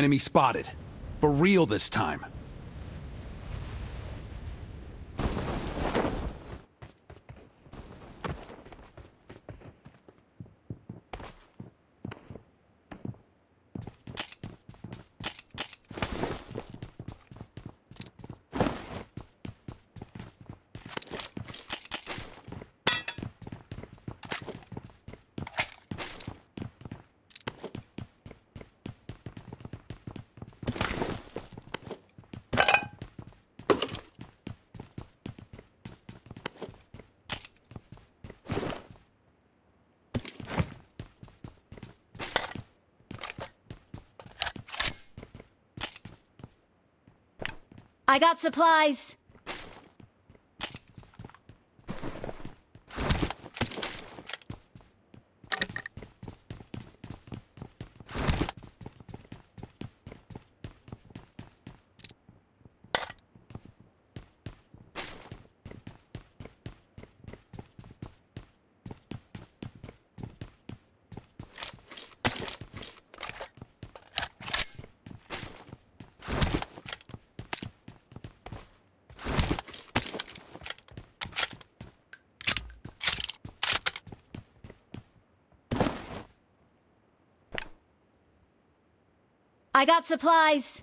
Enemy spotted. For real this time. I got supplies. I got supplies.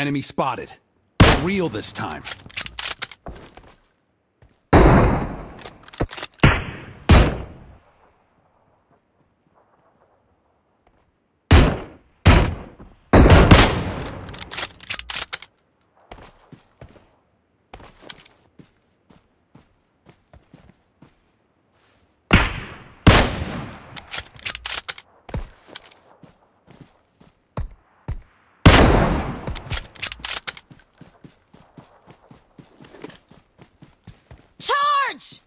Enemy spotted. Real this time. Charge!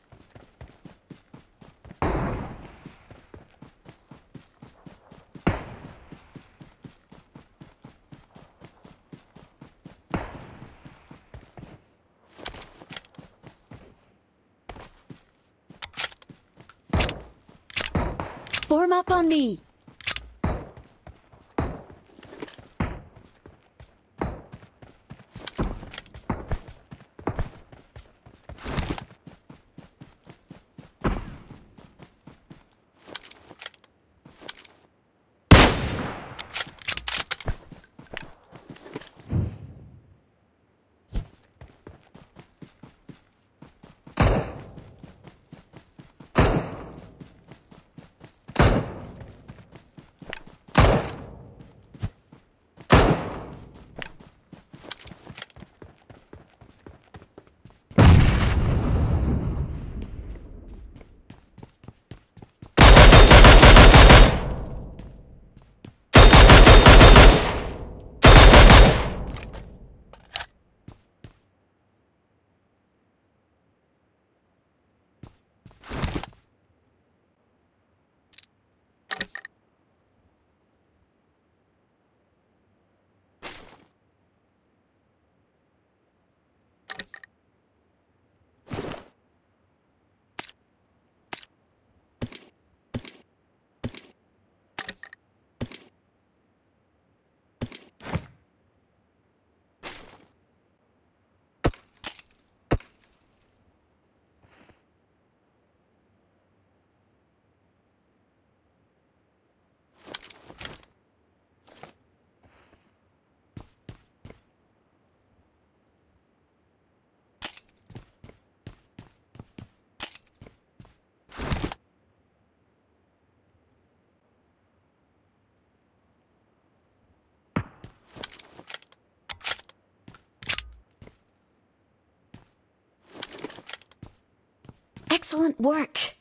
Form up on me. Excellent work.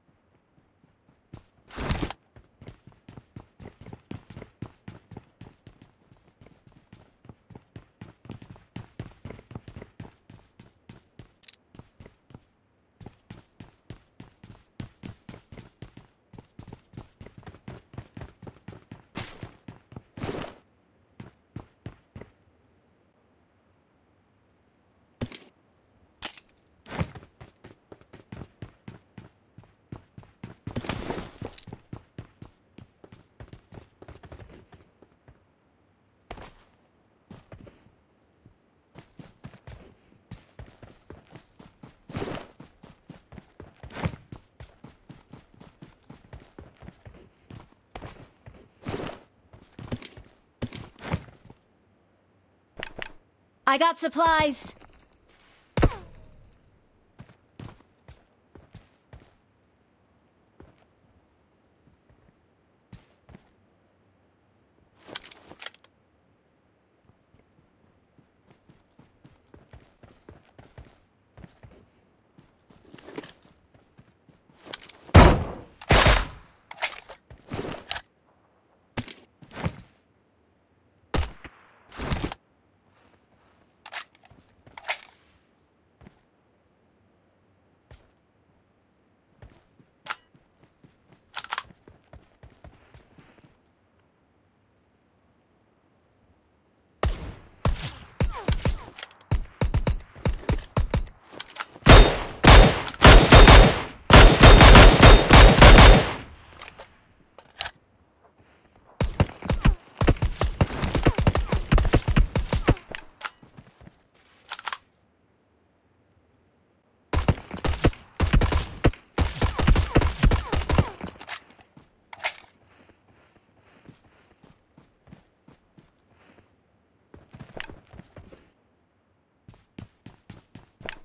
I got supplies.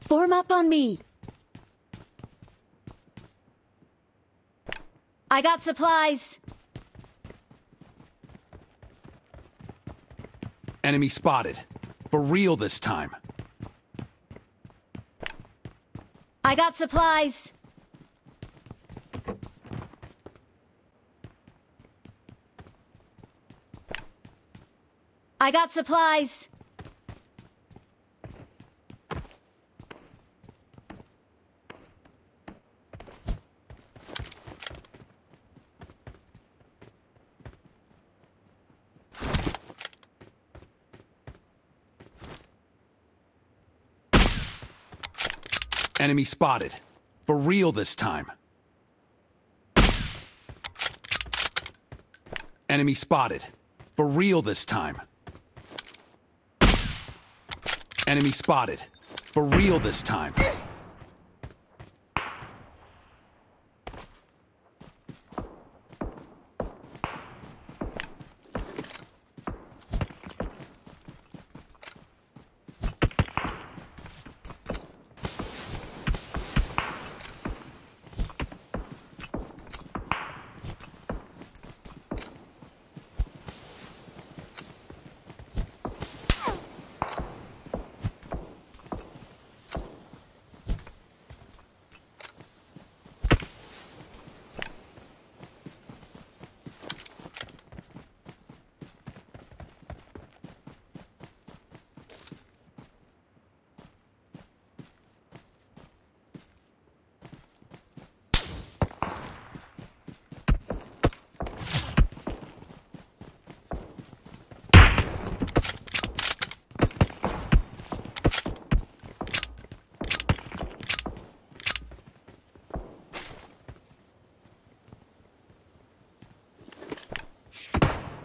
Form up on me. I got supplies. Enemy spotted. For real this time. I got supplies. I got supplies. Enemy spotted. For real this time. Enemy spotted. For real this time. Enemy spotted. For real this time.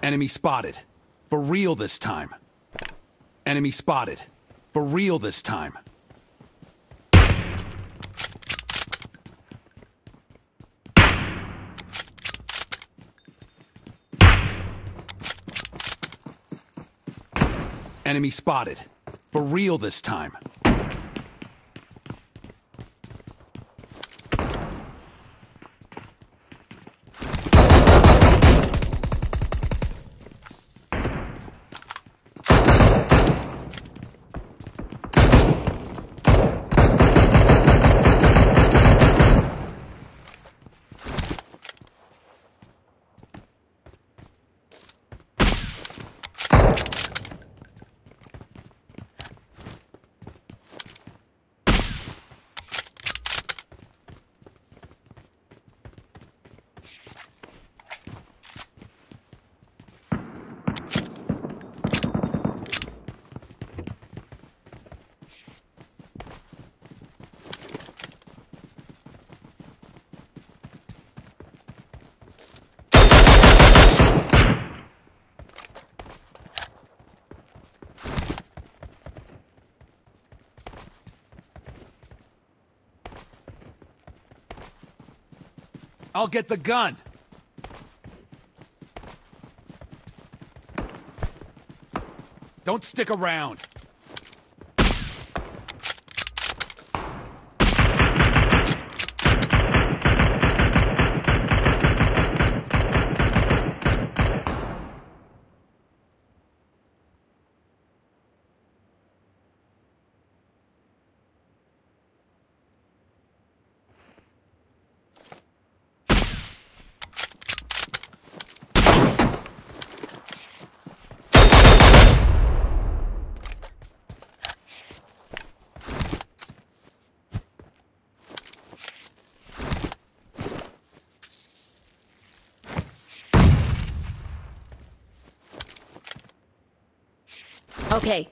Enemy spotted. For real this time. Enemy spotted. For real this time. Enemy spotted. For real this time. I'll get the gun. Don't stick around. Okay,